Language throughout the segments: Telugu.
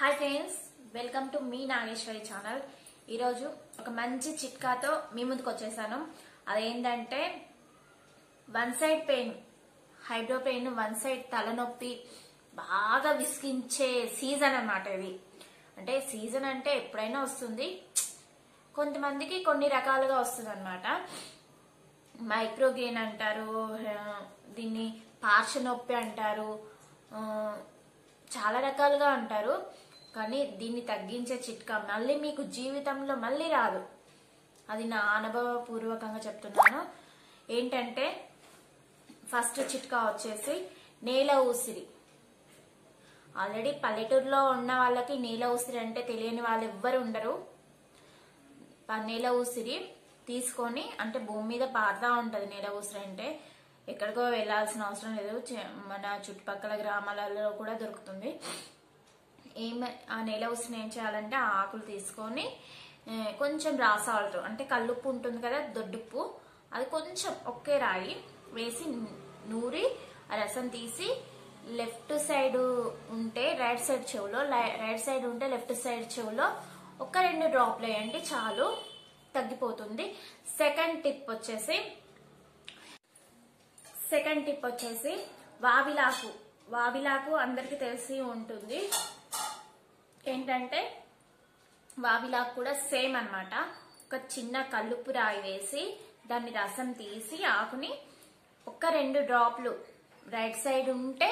హాయ్ ఫ్రెండ్స్ వెల్కమ్ టు మీ నాగేశ్వరి ఛానల్ ఈరోజు ఒక మంచి చిట్కాతో మీ ముందుకు వచ్చేసాను. అదేంటంటే one side pain eyebrow pain one side తలనొప్పి బాగా విసిగించే సీజన్ అన్నమాట ఇది. అంటే సీజన్ అంటే ఎప్పుడైనా వస్తుంది. కొంతమందికి కొన్ని రకాలుగా వస్తుంది అనమాట మైక్రోగెయిన్ అంటారు దీన్ని పార్శ్వ నొప్పి అంటారు చాలా రకాలుగా అంటారు. కానీ దీన్ని తగ్గించే చిట్కా. మళ్ళీ మీకు జీవితంలో మళ్ళీ రాదు. అది నా అనుభవపూర్వకంగా చెప్తున్నాను. ఏంటంటే ఫస్ట్ చిట్కా వచ్చేసి నేల ఊసిరి. ఆల్రెడీ పల్లెటూరులో ఉన్న వాళ్ళకి నేల ఊసిరి అంటే తెలియని వాళ్ళు ఎవ్వరు ఉండరు. నేల ఊసిరి తీసుకొని అంటే భూమి మీద పారుతా ఉంటది నేల ఊసిరి అంటే. ఎక్కడికో వెళ్ళాల్సిన అవసరం లేదు. చే- మన చుట్టుపక్కల గ్రామాలలో కూడా దొరుకుతుంది. ఏం ఆ నేల ఉసిరిని ఏం చేయాలంటే ఆ ఆకులు తీసుకొని కొంచెం రా సాల్ట్ అంటే కల్లుప్పు ఉంటుంది కదా దొడ్డుప్పు అది కొంచెం ఒకే రాయి వేసి నూరి ఆ రసం తీసి లెఫ్ట్ సైడ్ ఉంటే రైట్ సైడ్ చెవులో రైట్ సైడ్ ఉంటే లెఫ్ట్ సైడ్ చెవులో ఒక రెండు డ్రాప్లు వేయండి చాలు తగ్గిపోతుంది. సెకండ్ టిప్ వచ్చేసి సెకండ్ టిప్ వచ్చేసి వావిలాకు. వావిలాకు అందరికి తెలిసి ఉంటుంది. ఏంటంటే వావిలాకు కూడా సేమ్ అనమాట ఒక చిన్న కల్లుప్పు రాయి వేసి దాన్ని రసం తీసి ఆకుని ఒక రెండు డ్రాప్లు రైట్ సైడ్ ఉంటే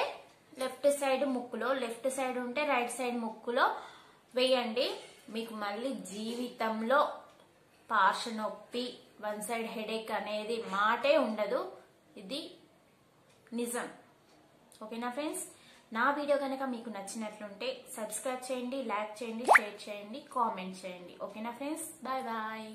లెఫ్ట్ సైడ్ ముక్కులో లెఫ్ట్ సైడ్ ఉంటే రైట్ సైడ్ ముక్కులో వేయండి. మీకు మళ్ళీ జీవితంలో పార్ష నొప్పి వన్ సైడ్ హెడేక్ అనేది మాటే ఉండదు. ఇది నిజం. ఓకేనా ఫ్రెండ్స్? నా వీడియో కనుక మీకు నచ్చినట్లుంటే సబ్స్క్రైబ్ చేయండి లైక్ చేయండి షేర్ చేయండి కామెంట్ చేయండి. ఓకేనా ఫ్రెండ్స్? Bye bye.